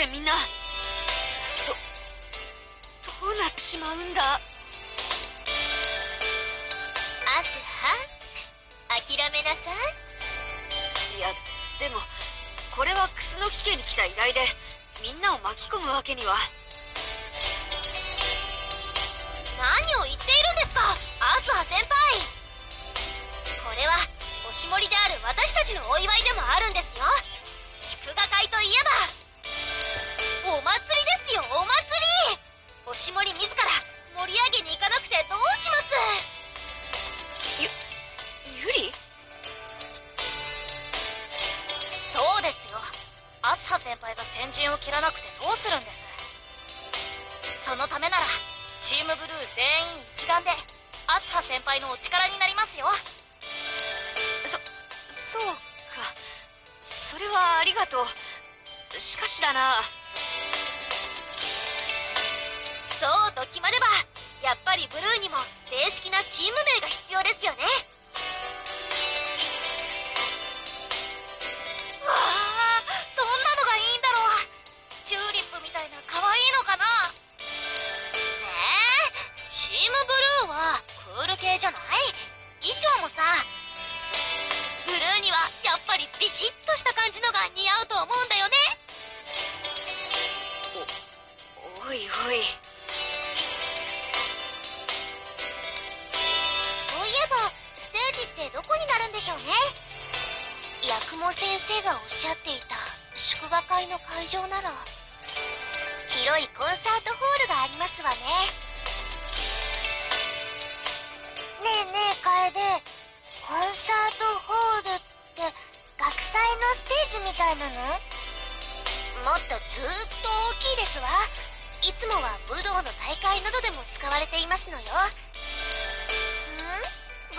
れみんな。どどうなってしまうんだ？アスハ諦めなさい。いやでもこれはクスノキ家に来た依頼でみんなを巻き込むわけには。何を言っているんですか？アスハ先輩。これはおしもりである私たちのお祝いでもあるんですよ祝賀会といえばお祭りですよお祭り。おしもり自ら盛り上げに行かなくてどうします。ユリそうですよ。アスハ先輩が先陣を切らなくてどうするんです。そのためならチームブルー全員一丸でアスハ先輩のお力になりますよ。そそうか。それはありがとう。しかしだな。そうと決まればやっぱりブルーにも正式なチーム名が必要ですよね。わあどんなのがいいんだろう。チューリップみたいな可愛いのかな。ねえチームブルーはクール系じゃない？とした感じのが似合うと思うんだよね。おいおい。そういえばステージってどこになるんでしょうね。八雲先生がおっしゃっていた祝賀会の会場なら。広いコンサートホールがありますわねねみたいなの？もっとずっと大きいですわ。いつもは武道の大会などでも使われていますのよ。ん？武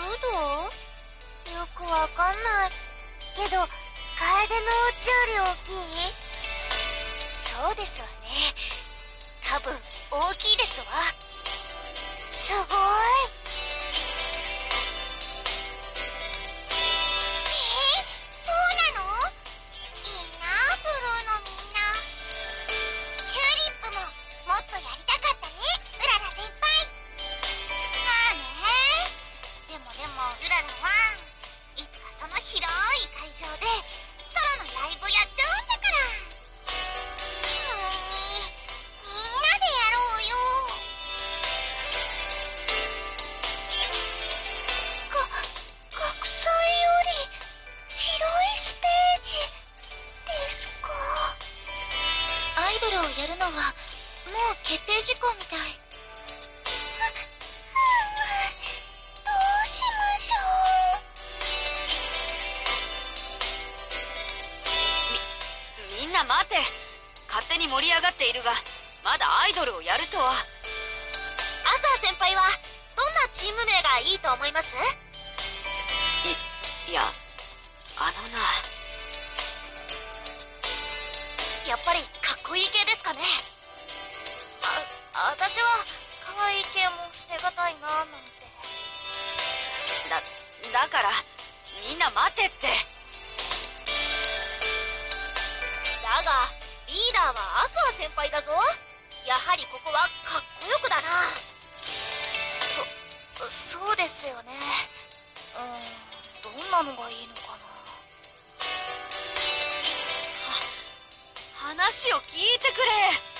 道？よくわかんない。けど楓のお家より大きい？そうですわね。多分大きいですわ。すごい！とやりたかったねうらら先輩まあねでもでもうららはいつかその広い会場でソロのライブやっちゃうんだからみみんなでやろうよか学祭より広いステージですかアイドルをやるのはもう決定事項みたい。ふふどうしましょみんな待て。勝手に盛り上がっているがまだアイドルをやるとは。うアサー先輩はどんなチーム名がいいと思います？いいやあのな。やっぱりかっこいい系ですかねあ私は可愛い系も捨てがたいななんて。だだからみんな待てって。だがリーダーはアスワ先輩だぞ。やはりここはかっこよくだな。そそうですよね。うんどんなのがいいのかな。は話を聞いてくれ。